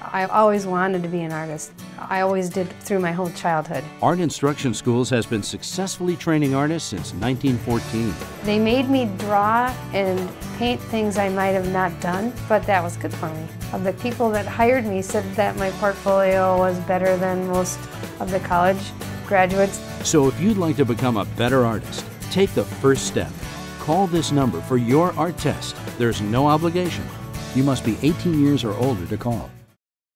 I always wanted to be an artist. I always did through my whole childhood. Art Instruction Schools has been successfully training artists since 1914. They made me draw and paint things I might have not done, but that was good for me. The people that hired me said that my portfolio was better than most of the college graduates. So if you'd like to become a better artist, take the first step. Call this number for your art test. There's no obligation. You must be 18 years or older to call.